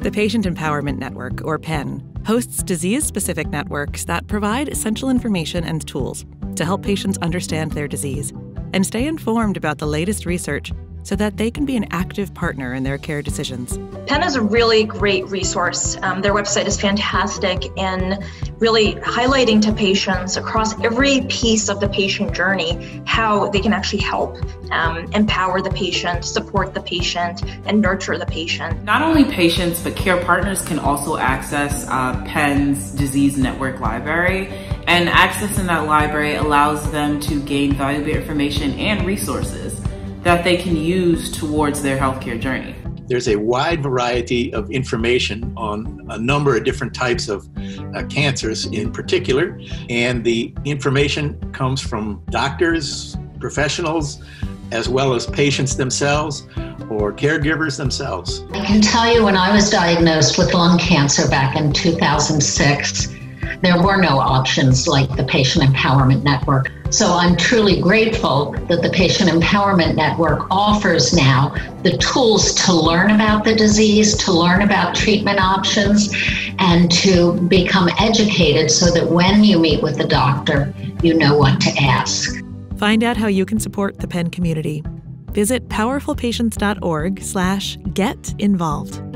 The Patient Empowerment Network, or PEN, hosts disease specific networks that provide essential information and tools to help patients understand their disease and stay informed about the latest research so that they can be an active partner in their care decisions. PEN is a really great resource. Um, their website is fantastic in really highlighting to patients across every piece of the patient journey how they can actually help um, empower the patient, support the patient, and nurture the patient. Not only patients, but care partners can also access uh, PEN's Disease Network Library. And accessing that library allows them to gain valuable information and resources that they can use towards their healthcare journey. There's a wide variety of information on a number of different types of uh, cancers in particular, and the information comes from doctors, professionals, as well as patients themselves or caregivers themselves. I can tell you when I was diagnosed with lung cancer back in 2006, there were no options like the Patient Empowerment Network. So I'm truly grateful that the Patient Empowerment Network offers now the tools to learn about the disease, to learn about treatment options, and to become educated so that when you meet with the doctor, you know what to ask. Find out how you can support the PEN community. Visit powerfulpatients.org slash get involved.